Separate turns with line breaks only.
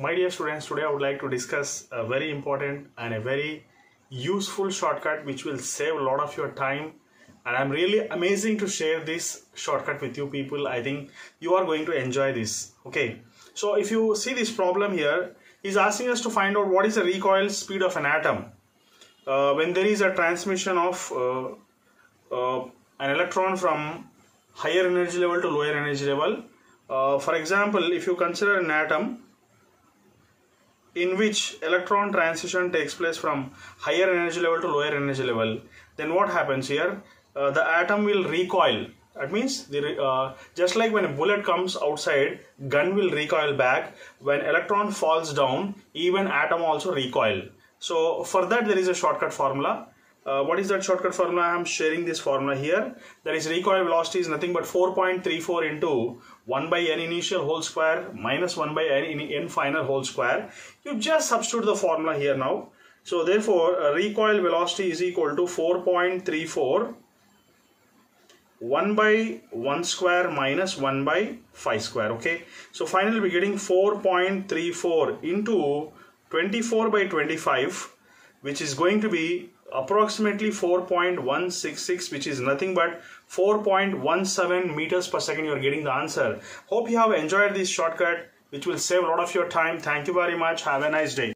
My dear students, today I would like to discuss a very important and a very useful shortcut which will save a lot of your time and I'm really amazing to share this shortcut with you people. I think you are going to enjoy this. Okay. So if you see this problem here, he's asking us to find out what is the recoil speed of an atom uh, when there is a transmission of uh, uh, an electron from higher energy level to lower energy level. Uh, for example, if you consider an atom in which electron transition takes place from higher energy level to lower energy level. Then what happens here? Uh, the atom will recoil. That means the uh, just like when a bullet comes outside gun will recoil back. When electron falls down even atom also recoil. So for that there is a shortcut formula uh, what is that shortcut formula? I am sharing this formula here. That is recoil velocity is nothing but 4.34 into 1 by n initial whole square minus 1 by n, n final whole square. You just substitute the formula here now. So therefore uh, recoil velocity is equal to 4.34 1 by 1 square minus 1 by 5 square okay so finally we're getting 4.34 into 24 by 25 which is going to be approximately 4.166 which is nothing but 4.17 meters per second. You are getting the answer. Hope you have enjoyed this shortcut which will save a lot of your time. Thank you very much. Have a nice day